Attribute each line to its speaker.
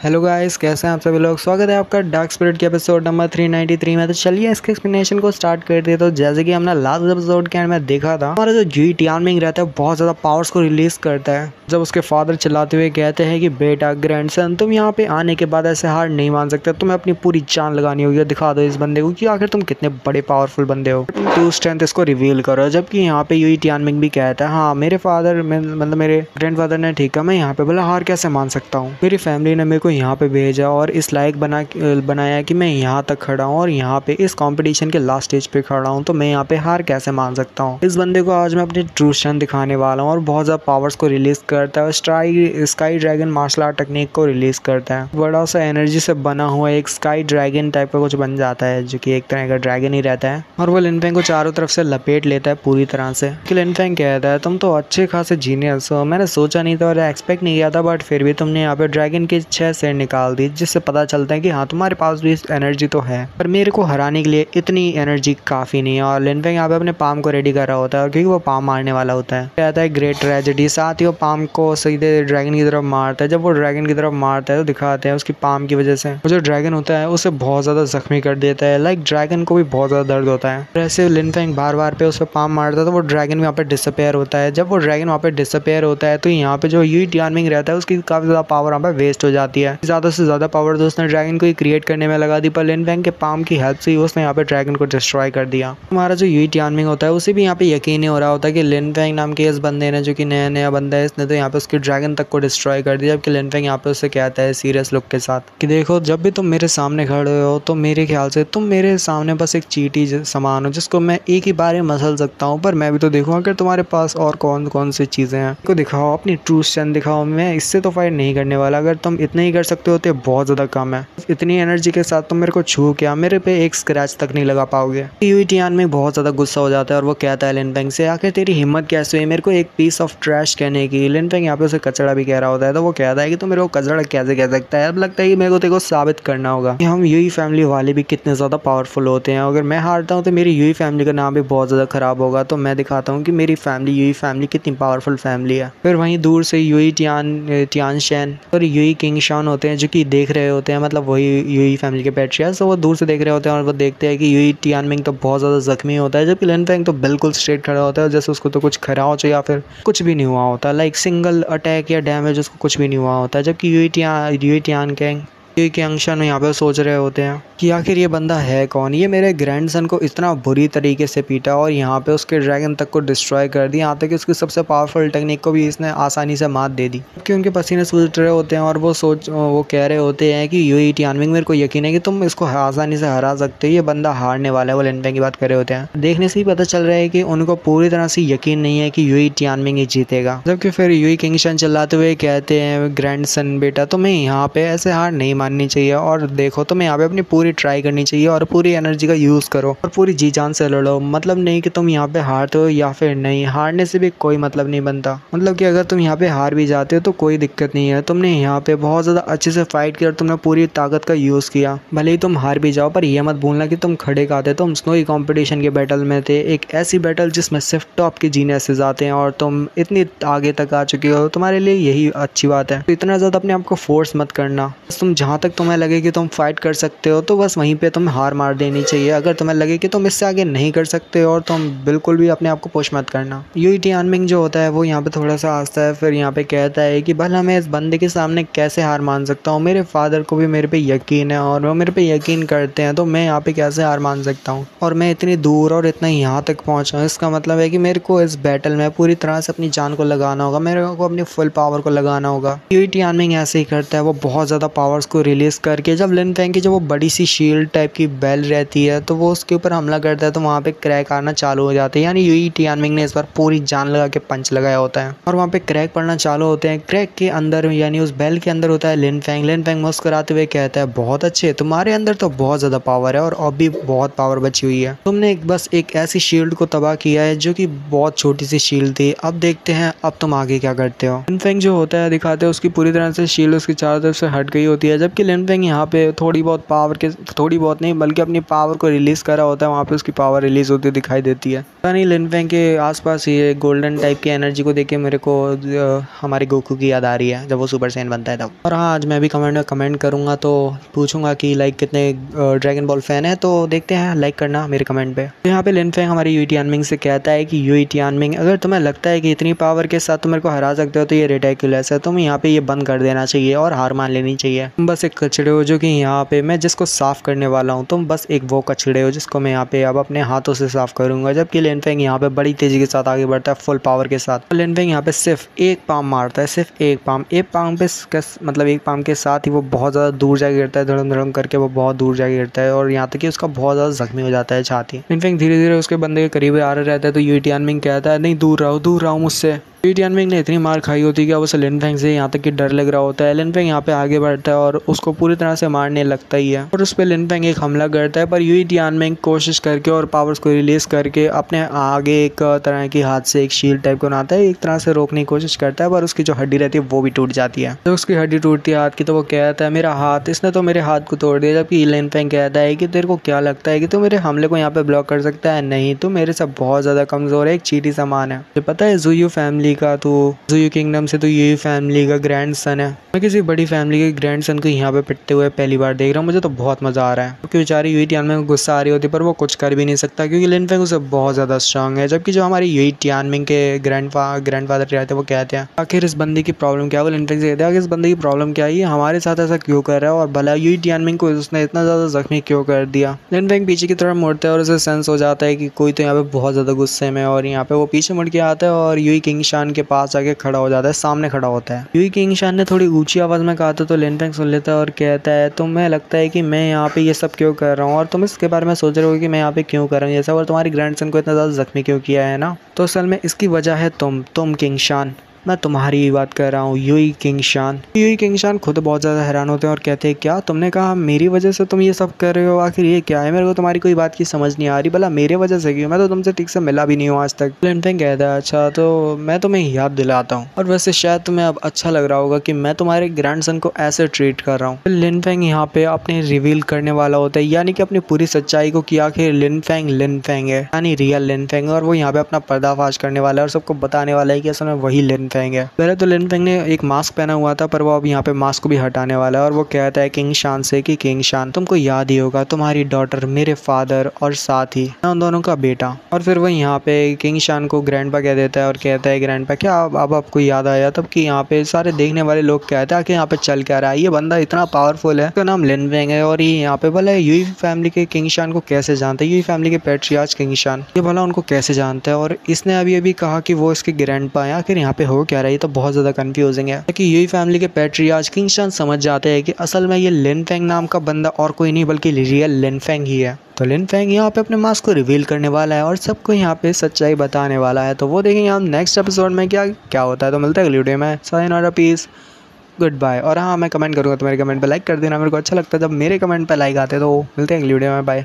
Speaker 1: Hello guys कैसे हैं आप सभी लोग? स्वागत है आपका डार्क स्पिरिट के एपिसोड नंबर 393 में। तो चलिए, इसके एक्सप्लेनेशन को स्टार्ट करते तो जैसे कि हमने लास्ट एपिसोड के एंड में देखा था, हमारा जो जी टियानमिंग रहता है, बहुत ज़्यादा पावर्स को रिलीज़ करता है। जब उसके फादर चलाते हुए कहते हैं कि, बेटा ग्रैंडसन तुम यहाँ पे आने के बाद ऐसे हार नहीं मान सकते। तुम्हें अपनी पूरी जान लगानी होगी दिखा दो इस बंदे को कि आखिर तुम कितने बड़े पावरफुल बंदे हो। तुम टू स्ट्रेंथ इसको रिवील करो। जबकि यहाँ पे यू टियानमिंग भी कहता है हाँ मेरे फादर मतलब मेरे ग्रैंड फादर ने, ठीक है, मैं यहाँ पे बोला हार कैसे मान सकता हूँ? मेरी फैमिली ने मेरे को यहाँ पे भेजा और इस लायक बना, बनाया कि मैं यहाँ तक खड़ा हूँ और यहाँ पे इस कंपटीशन के लास्ट स्टेज पे खड़ा हूँ तो मैं यहाँ पे हार कैसे मान सकता हूँ? इस बंदे को आज मैं अपनी ट्रू स्ट्रेंथ दिखाने वाला हूँ और बहुत ज़्यादा पावर्स को रिलीज़ करता है स्ट्राई sky dragon martial art technique को रिलीज़ करता है। बड़ा सा एनर्जी से बना हुआ एक स्काई ड्रैगन टाइप का कुछ बन जाता है, जो कि एक तरह का ड्रैगन ही रहता है। और वो लिनफेंग को चारों तरफ़ से लपेट लेता है पूरी तरह से। लिनफेंग कहता है, तुम तो अच्छे खासे जीनियस हो, मैंने सोचा नहीं था और एक्सपेक्ट नहीं किया था बट फिर भी तुमने यहाँ पे ड्रैगन के छह सेट निकाल दी जिससे पता चलता है कि हाँ तुम्हारे पास भी एनर्जी तो है। पर मेरे को हराने के लिए इतनी एनर्जी काफ़ी नहीं है और लिनफेंग यहाँ पे अपने पाम को रेडी कर रहा होता है क्योंकि वो पाम मारने वाला होता है। कहता है ग्रेट ट्रेजेडी साथ ही वो पाम को सीधे ड्रैगन की तरफ़ मारता है। जब वो ड्रैगन की तरफ़ मारता है तो दिखाते हैं उसकी पाम की वजह से। जो ड्रैगन होता है, उसे बहुत ज़्यादा जख्मी कर देता है। लाइक ड्रैगन को भी बहुत ज़्यादा दर्द होता है। ऐसे लिनफेंग बार बार पे उस पर पाम मारता है तो वो ड्रैगन वहाँ पे डिसअपेयर होता है। जब वो ड्रैगन वहाँ पे डिसअपेयर होता है तो यहाँ पे जो यू रहता है, उसकी काफ़ी ज़्यादा पावर वहाँ पे वेस्ट हो जाती है। ज़्यादा से ज़्यादा पावर तो उसने ड्रैगन को ही क्रिएट करने में लगा दी, पर लिन फैंग के पाम की हेल्प से ही उसने यहाँ पे ड्रैगन को डिस्ट्रॉय कर दिया। हमारा जो यू टियानमिंग होता है, उसे भी यहाँ पे यकीन नहीं हो रहा होता कि लिन फैंग नाम के इस बंदे ने, जो कि नया नया बंदा है, इसने तो यहाँ पे उसके ड्रैगन तक को डिस्ट्रॉय कर दिया, जबकि लिन फैंग यहाँ पे उससे कहता है सीरियस लुक के साथ कि देखो, जब भी तुम मेरे सामने खड़े हो तो मेरे ख्याल से तुम मेरे सामने बस एक चीटी सामान हो, जिसको मैं एक ही बार मसल सकता हूँ, पर मैं भी तो देखूँ अगर तुम्हारे पास और कौन कौन सी चीज़ें हैं। को दिखाओ, अपनी ट्रूस स्ट्रेंथ दिखाओ, मैं इससे तो फाइट नहीं करने वाला। अगर तुम इतने ही सकते हो तो बहुत ज़्यादा कम है। इतनी एनर्जी के साथ तुम मेरे को छू क्या? मेरे पे एक स्क्रैच तक नहीं लगा पाओगे। यू यूटीआन में बहुत ज़्यादा गुस्सा हो जाता है और वो कहता है लिनपेंग से आखिर तेरी हिम्मत कैसे हुई? मेरे को एक पीस ऑफ़ ट्रैश कहने की। लिनपेंग यहाँ पे उसे कचड़ा भी कह रहा होता है तो वो कहता है कि तो मेरे को कचड़ा कैसे कह सकता है? अब लगता है कि मेरे को तेरे को साबित करना होगा। कि हम यू फैमिली वाले भी कितने ज़्यादा पावरफुल होते हैं। अगर मैं हारता हूँ तो मेरी यू फैमिली का नाम भी बहुत ज़्यादा ख़राब होगा। तो मैं दिखाता हूँ कि मेरी फैमिली यू फैमिली कितनी पावरफुल फैमिली है। फिर वहीं दूर से यू टियान टियान शैन और यू किंग शान होते हैं जो कि देख रहे होते हैं मतलब वही यू फैमिली के पेट्रिया तो वो दूर से देख रहे होते हैं और वो देखते हैं कि यू टियानमिंग तो बहुत ज़्यादा जख्मी होता है, जबकि लेन तो बिल्कुल स्ट्रेट खड़ा होता है जैसे उसको तो कुछ खरा हो या फिर कुछ भी नहीं हुआ होता। लाइक सिंगल अटैक या डैमेज उसको कुछ भी नहीं हुआ होता, जबकि Yu Tian Yu Tian Cang के अंशन यहाँ पे सोच रहे होते हैं कि आखिर ये बंदा है कौन? ये मेरे ग्रैंडसन को इतना बुरी तरीके से पीटा और यहाँ पे उसके ड्रैगन तक को डिस्ट्रॉय कर दिया, यहाँ तक कि उसकी सबसे पावरफुल टेक्निक को भी इसने आसानी से मात दे दी। क्योंकि उनके पसीने सूझ रहे होते हैं और वो सोच, वो कह रहे होते हैं कि यू ई मेरे को यकीन है कि तुम इसको आसानी से हरा सकते हो, ये बंदा हारने वाला है, वो लेनपे की बात कर रहे होते हैं। देखने से ही पता चल रहा है कि उनको पूरी तरह से यकीन नहीं है कि यू ई टियानविंग ही जीतेगा। जबकि फिर यू किंगशन चलाते हुए कहते हैं ग्रैंड बेटा, तुम्हें यहाँ पे ऐसे हार नहीं माननी चाहिए और देखो तुम्हें यहाँ पे अपनी पूरी ट्राई करनी चाहिए और पूरी एनर्जी का यूज़ करो और पूरी जी जान से लड़ो। मतलब नहीं कि तुम यहाँ पे हारते हो या फिर नहीं। हारने से भी कोई मतलब नहीं बनता। मतलब कि अगर तुम यहाँ पे हार भी जाते हो तो कोई दिक्कत नहीं है। तुमने यहाँ पे बहुत ज़्यादा अच्छे से फाइट किया और तुमने पूरी ताकत का यूज़ किया। भले ही तुम हार भी जाओ, पर यह मत भूलना कि तुम खड़े का थे। तुम स्नो कॉम्पिटिशन के बैटल में थे। एक ऐसी बैटल जिसमें सिर्फ़ टॉप के जीनेसेस आते हैं और तुम इतनी आगे तक आ चुके हो। तुम्हारे लिए यही अच्छी बात है। तो इतना ज़्यादा अपने आप को फोर्स मत करना। तुम जहाँ तक तुम्हें लगे कि तुम फाइट कर सकते हो तो बस वहीं पे तुम्हें हार मार देनी चाहिए। अगर तुम्हें लगे कि तुम इससे आगे नहीं कर सकते और तुम बिल्कुल भी अपने आप को पुश मत करना। यू अनमिंग जो होता है, वो यहाँ पे थोड़ा सा आस्ता है, फिर यहाँ पे कहता है कि, भला मैं इस बंदे के सामने कैसे हार मान सकता हूँ? मेरे फादर को भी मेरे पे यकीन है, और वो मेरे पे यकीन करते हैं तो मैं यहाँ पे कैसे हार मान सकता हूँ? और मैं इतनी दूर और इतना यहाँ तक पहुँचा इसका मतलब है कि मेरे को इस बैटल में पूरी तरह से अपनी जान को लगाना होगा, मेरे को अपनी फुल पावर को लगाना होगा। यू टी ऐसे ही करता है, वो बहुत ज़्यादा पावर्स को रिलीज़ करके जब लिन फैंक की जो वो बड़ी सी शील्ड टाइप की बेल रहती है तो वो उसके ऊपर हमला करता है तो वहाँ पे क्रैक आना चालू हो जाता हैं। यानी यू टियानमिंग ने इस बार पूरी जान लगा के पंच लगाया होता है। और वहाँ पे क्रैक पड़ना चालू होते हैं। क्रैक के अंदर, यानी उस बेल के अंदर होता है लिन फैंग लिन फैंग मुस्कुराते हुए कहता है, बहुत अच्छे, तुम्हारे अंदर तो बहुत ज़्यादा पावर है और अब भी बहुत पावर बची हुई है। तुमने बस एक ऐसी शील्ड को तबाह किया है, जो कि बहुत छोटी सी शील्ड थी। अब देखते हैं, अब तुम आगे क्या करते हो? लिन फैंग जो होता है, दिखाते हैं, उसकी पूरी तरह से शील्ड उसकी चारों तरफ़ से हट गई होती है। जबकि लिन फेंग यहाँ पे थोड़ी बहुत पावर के, थोड़ी बहुत नहीं, बल्कि अपनी पावर को रिलीज़ करा होता है, वहाँ पे उसकी पावर रिलीज़ होती दिखाई देती है। पता नहीं, लिन फेंग के आसपास ये गोल्डन टाइप की एनर्जी को देख के मेरे को हमारे गोकू की याद आ रही है, जब वो सुपर सैन बनता है तब। और हाँ आज मैं भी कमेंट में कमेंट करूँगा तो पूछूँगा कि लाइक कितने ड्रैगन बॉल फ़ैन है तो देखते हैं लाइक करना मेरे कमेंट पे। तो यहाँ पे लिन फेंग हमारी यू टियानमिंग से कहता है कि यू टियानमिंग अगर तुम्हें लगता है कि इतनी पावर के साथ तुम मेरे को हरा सकते हो तो ये रेटेकुलस है तुम यहाँ पे ये बंद कर देना चाहिए और हार मान लेनी चाहिए। बस एक कचड़े हो जो कि यहाँ पे मैं जिसको साफ़ करने वाला हूँ, तुम बस एक वो कचड़े हो जिसको मैं यहाँ पे अब अपने हाथों से साफ़ करूँगा। जबकि लिन फेंग यहाँ पे बड़ी तेज़ी के साथ आगे बढ़ता है फुल पावर के साथ। लिन फेंग यहाँ पे सिर्फ़ एक पाम मारता है, सिर्फ़ एक पाम एक पाम पे मतलब एक पाम के साथ ही वो बहुत ज़्यादा दूर जाके गिरता है धड़म धड़म करके वो बहुत दूर जाके गिरता है और यहाँ तक कि उसका बहुत ज़्यादा जख्मी हो जाता है छाती। इनफैक्ट धीरे धीरे उसके बंदे के करीब आ रहा रहता है तो यू मिंग कहता है, नहीं, दूर रहो दूर रहो मुझसे। मिंग ने इतनी मार खाई होती है कि अब उसे लिनफेंग से यहाँ तक कि डर लग रहा होता है। लिनफेंग यहाँ पे आगे बढ़ता है और उसको पूरी तरह से मारने लगता ही है। और उस पर लिनफेंग एक हमला करता है, पर यू मिंग कोशिश करके और पावर्स को रिलीज़ करके अपने आगे एक तरह की हाथ से एक शील्ड टाइप को बनाता है। एक तरह से रोकने की कोशिश करता है, पर उसकी जो हड्डी रहती है वो भी टूट जाती है। जब उसकी हड्डी टूटती है हाथ की तो वो कहता है, मेरा हाथ, इसने तो मेरे हाथ को तोड़ दिया। जबकि लिनफेंग कहता है कि, तेरे को क्या लगता है कि तू मेरे हमले को यहाँ पे ब्लॉक कर सकता है? नहीं तो मेरे से बहुत ज़्यादा कमज़ोर है, एक चीटी सामान है। पता है जुयू फैमिली का तो जुयू किंगडम से तो यही फैमिली का ग्रैंड सन है। मैं किसी बड़ी फैमिली के ग्रैंड सन को यहाँ पे पिटते हुए पहली बार देख रहा हूँ, मुझे तो बहुत मज़ा आ रहा है। क्योंकि बेचारी यही टियान में गुस्सा आ रही होती पर वो कुछ कर भी नहीं सकता, क्योंकि लिन फेंग उसे बहुत ज़्यादा स्ट्रांग है, जबकि जो हमारी यही टियानमिंग के ग्रैंड ग्रैंड फादर रहते हैं, वो कहते हैं, आखिर इस बंदी की प्रॉब्लम क्या वो लिन फेंग से कहते हैं इस बंदी की प्रॉब्लम क्या है? हमारे साथ ऐसा क्यों कर रहा है? और भला यही टियानमिंग को उसने इतना ज़्यादा जख्मी क्यों कर दिया? लिन फेंग पीछे की तरफ़ मुड़ता है और उसे सेंस हो जाता है कि कोई तो यहाँ पे बहुत ज़्यादा गुस्से में और यहाँ पे वो पीछे मुड़ के आता है, और यही किंग शान के पास आके खड़ा हो जाता है, सामने खड़ा होता है। यू किंग शान ने थोड़ी ऊँची आवाज़ में कहा था तो लेन फेंग सुन लेता है और कहता है, तुम्हें लगता है कि मैं यहाँ पे ये सब क्यों कर रहा हूँ? और तुम इसके बारे में सोच रहे हो कि मैं यहाँ पे क्यों कर रहा हूँ? ये सब और तुम्हारी ग्रैंड को इतना ज़्यादा जख्मी क्यों किया है ना? तो असल में इसकी वजह है तुम तुम किंग शान मैं तुम्हारी बात कर रहा हूँ यूई शान यूई किंग शान खुद बहुत ज़्यादा हैरान होते हैं और कहते हैं, क्या तुमने कहा मेरी वजह से तुम ये सब कर रहे हो? आखिर ये क्या है? मेरे को तुम्हारी कोई बात की समझ नहीं आ रही। भला मेरे वजह से क्यों? मैं तो तुमसे ठीक से मिला भी नहीं हूँ आज तक। लिनफेंग कहता है अच्छा तो मैं तुम्हें याद दिलाता हूँ। और वैसे शायद तुम्हें अब अच्छा लग रहा होगा कि मैं तुम्हारे ग्रैंड सन को ऐसे ट्रीट कर रहा हूँ। लिनफेंग यहाँ पे अपने रिवील करने वाला होता है, यानी कि अपनी पूरी सच्चाई को कि आखिर लिनफेंग लिनफेंग है। यानी रियल लिनफेंग और वो यहाँ पे अपना पर्दाफाश करने वाला है और सबको बताने वाला है कि असल में वही लिनफेंग है पहले तो लिन फेंग ने एक मास्क पहना हुआ था, पर वो अब यहाँ पे मास्क को भी हटाने वाला है और वो कहता है किंग शान से कि किंग शान, तुमको याद ही होगा, तुम्हारी डॉटर, मेरे फादर और साथ ही उन दोनों का बेटा। और फिर वो यहाँ पे किंग शान को ग्रैंड कह देता है और कहता है ग्रैंड क्या अब अब आपको याद आया तब कि यहाँ पे सारे देखने वाले लोग कहते हैं कि यहाँ पे चल क्या रहा है? ये बंदा इतना पावरफुल है उसका नाम लिन फेंग है और ये यहाँ पे भला यू फैमिली के किंग शान को कैसे जानते हैं? यू फैमिली के पेट्रियाज किंग शान, ये भला उनको कैसे जानते है? और इसने अभी अभी कहा कि वो इसके ग्रैंड पा आखिर यहाँ पे हो क्या रहा है तो बहुत ज़्यादा कंफ्यूजिंग है। कि यही फैमिली के पेट्रियाज किंगस्टन समझ जाते हैं कि असल में ये लिन फेंग नाम का बंदा और कोई नहीं, बल्कि रियल लिन फेंग ही है। तो लिन फेंग यहाँ पे अपने मास्क को रिवील करने वाला है और सबको यहाँ पे सच्चाई बताने वाला है। तो वो देखेंगे हम नेक्स्ट एपिसोड में क्या क्या होता है। तो मिलता है अगली वीडियो में। साइन और पीस गुड बाय और हाँ मैं कमेंट करूँगा तो मेरे कमेंट पर लाइक कर देना। मेरे को अच्छा लगता है जब मेरे कमेंट पर लाइक आते तो मिलते हैं अगली वीडियो में। बाय